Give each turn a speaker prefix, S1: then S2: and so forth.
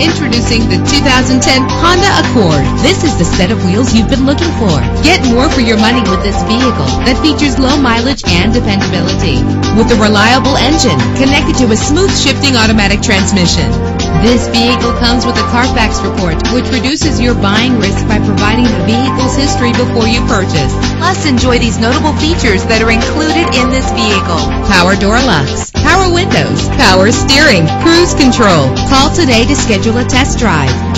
S1: Introducing the 2010 Honda Accord. This is the set of wheels you've been looking for. Get more for your money with this vehicle that features low mileage and dependability. With a reliable engine connected to a smooth shifting automatic transmission. This vehicle comes with a Carfax report, which reduces your buying risk by providing the vehicle's history before you purchase. Plus, enjoy these notable features that are included in this vehicle. Power door locks, power windows, power steering, cruise control. Call today to schedule a test drive.